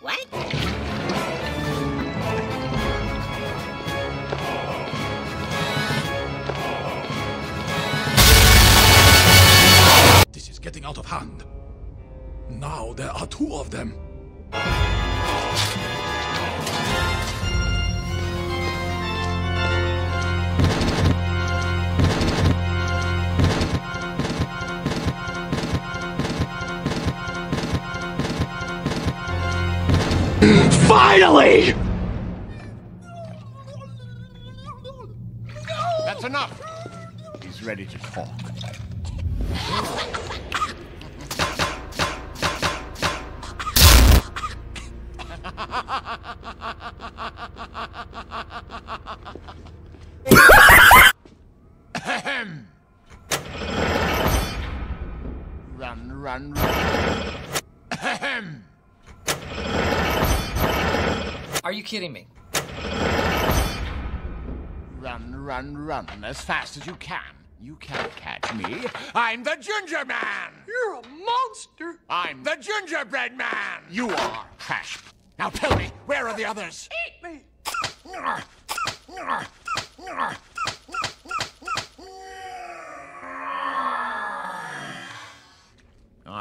What? This is getting out of hand. Now there are two of them. Finally! That's enough. He's ready to talk. Run, run, run. Ahem. Are you kidding me? Run, run, run as fast as you can. You can't catch me. I'm the Ginger Man. You're a monster. I'm the Gingerbread Man. You are trash. Now tell me, where are the others? Eat me.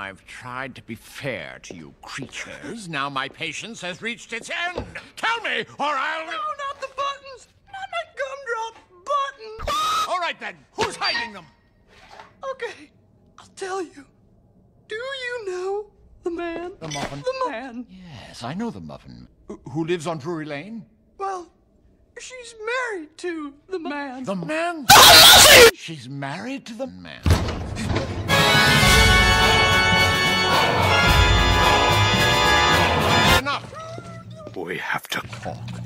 I've tried to be fair to you creatures. Now my patience has reached its end. Tell me, or I'll. No, not the buttons. Not my gumdrop button. All right then. Who's hiding them? Okay, I'll tell you. Do you know the man? The muffin. The man. Yes, I know the muffin. Who- Who lives on Drury Lane? Well, she's married to the man. The man? She's married to the man. dejado